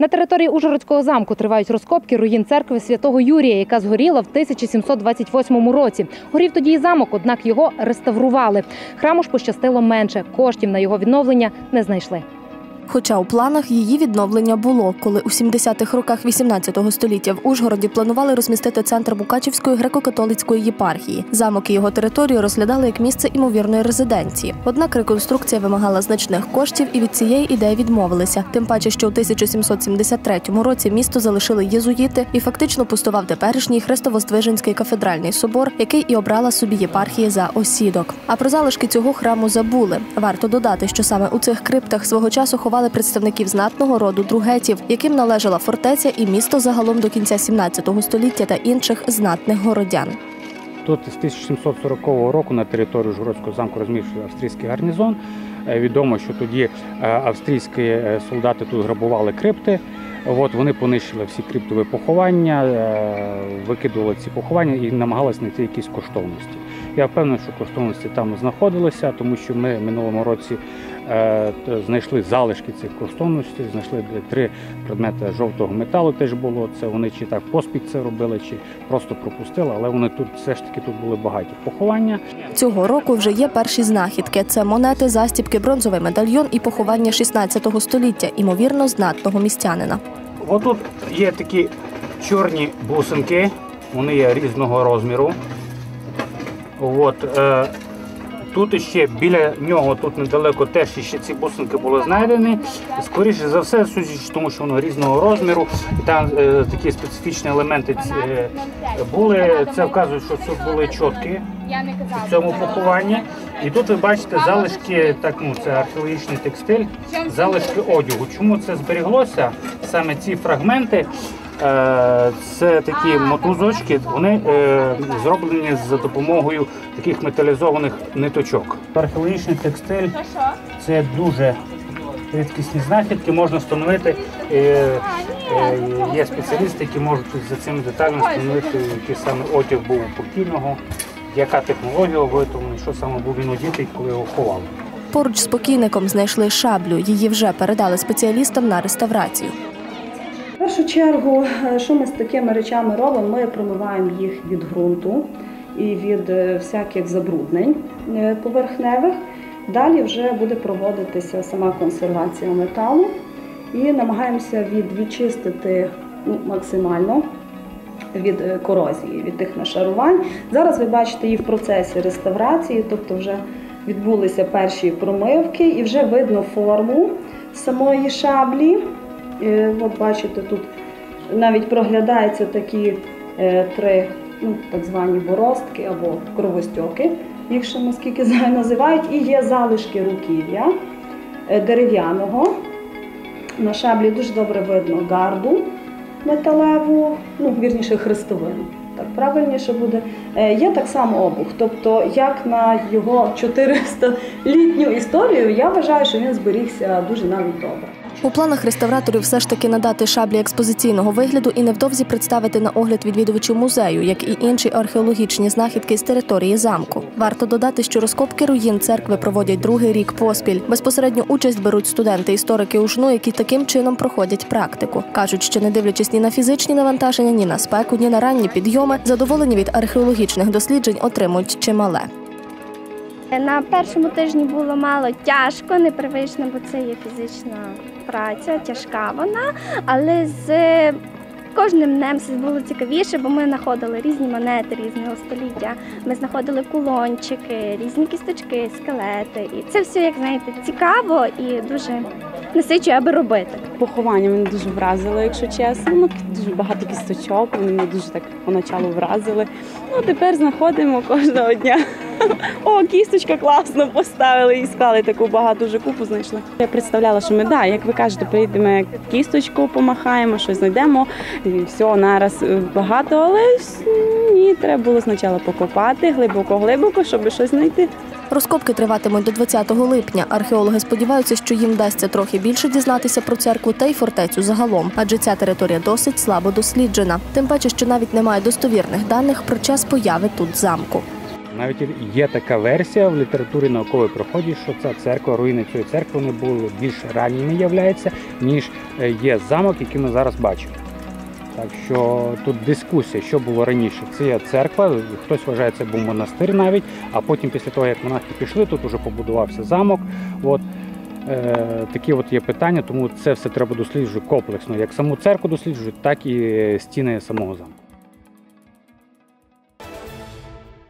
На території Ужгородського замку тривають розкопки руїн церкви святого Юрія, яка згоріла в 1728 році. Горів тоді і замок, однак його реставрували. Храму ж пощастило менше. Коштів на його відновлення не знайшли. Хоча у планах її відновлення було, коли у 70-х роках 18 століття в Ужгороді планували розмістити центр Мукачівської греко-католицької єпархії. Замок і його територію розглядали як місце імовірної резиденції. Однак реконструкція вимагала значних коштів, і від цієї ідеї відмовилися. Тим паче, що у 1773 році місто залишили єзуїти і фактично пустував теперішній Хрестовоздвиженський кафедральний собор, який і обрала собі єпархія за осідок. А про залишки цього храму забули. Варто додати, що саме у цих криптах свого часу ховали представників знатного роду другетів, яким належала фортеця і місто загалом до кінця 17 століття та інших знатних городян. Тут з 1740 року на території Ужгородського замку розміщує австрійський гарнізон. Е, Відомо, що тоді е, австрійські е, солдати тут грабували крипти. От вони понищили всі криптові поховання, викидували ці поховання і намагалися знайти якісь коштовності. Я впевнений, що коштовності там знаходилися, тому що ми минулому році знайшли залишки цих коштовностей, знайшли три предмети жовтого металу. Теж було це. Вони чи так поспіх це робили, чи просто пропустили, але вони тут все ж таки тут були багаті поховання. Цього року вже є перші знахідки: це монети, застібки, бронзовий медальйон і поховання 16 століття, імовірно, знатного містянина. Отут є такі чорні бусинки, вони є різного розміру. От, е, тут ще біля нього, тут недалеко теж ще ці бусинки були знайдені. Скоріше за все, судячи тому, що воно різного розміру, і там е, такі специфічні елементи е, були. Це вказує, що тут були чотки в цьому похованні. І тут ви бачите залишки, так ну це археологічний текстиль, залишки одягу. Чому це зберіглося? Саме ці фрагменти. Е, Це такі мотузочки, вони е, зроблені за допомогою таких металізованих ниточок. Археологічний текстиль це дуже рідкісні знахідки, можна встановити. е, Є спеціалісти, які можуть за цими деталями встановити, який саме одяг був у покійного, яка технологія виготовлена, що саме був він одітий, коли його ховали. Поруч з покійником знайшли шаблю. Її вже передали спеціалістам на реставрацію. Першу чергу, е, що ми з такими речами робимо? Ми промиваємо їх від ґрунту і від е, всяких забруднень е, поверхневих. Далі вже буде проводитися сама консервація металу і намагаємося від, відчистити ну, максимально від корозії, від тих нашарувань. Зараз ви бачите її в процесі реставрації, тобто вже відбулися перші промивки і вже видно форму самої шаблі. Е, От бачите, тут навіть проглядаються такі е, три ну, так звані боростки або кровостьоки, їх ще наскільки називають, і є залишки руків'я е, дерев'яного. На шаблі дуже добре видно гарду металеву, ну, вірніше хрестовину. Так правильніше буде. Є так само обух. Тобто, як на його 400-літню історію, я вважаю, що він зберігся дуже навіть добре. У планах реставраторів все ж таки надати шаблі експозиційного вигляду і невдовзі представити на огляд відвідувачів музею, як і інші археологічні знахідки з території замку. Варто додати, що розкопки руїн церкви проводять другий рік поспіль. Безпосередню участь беруть студенти-історики УЖНУ, які таким чином проходять практику. кажуть, що не дивлячись ні на фізичні навантаження, ні на спеку, ні на ранні підйоми, задоволені від археологічних досліджень отримують чимале. На першому тижні було мало тяжко, непривично, бо це є фізична праця, тяжка вона, але з кожним днем було цікавіше, бо ми знаходили різні монети різного століття. Ми знаходили кулончики, різні кісточки, скелети. І це все, як знаєте, цікаво і дуже насичує, аби робити. Поховання мене дуже вразило, якщо чесно. Ну, дуже багато кісточок, вони мене дуже так поначалу вразили. Ну, тепер знаходимо кожного дня. О, кісточка класно поставили і склали таку багату вже купу знайшли. Я представляла, що ми, да, як ви кажете, прийдемо кісточку, помахаємо, щось знайдемо. І все, нараз е, багато, але ні, треба було спочатку покопати глибоко-глибоко, щоб щось знайти. Розкопки триватимуть до 20 липня. Археологи сподіваються, що їм вдасться трохи більше дізнатися про церкву та й фортецю загалом, адже ця територія досить слабо досліджена. Тим паче, що навіть немає достовірних даних про час появи тут замку. Навіть є така версія в літературі наукової проході, що ця церква, руїни цієї церкви вони були більш ранніми являються, ніж е, є замок, який ми зараз бачимо. Так що тут дискусія, що було раніше. Це церква, хтось вважає, це був монастир навіть, а потім, після того, як монахи пішли, тут вже побудувався замок. От. Е, такі от є питання, тому це все треба досліджувати комплексно. Як саму церкву досліджують, так і стіни самого замку.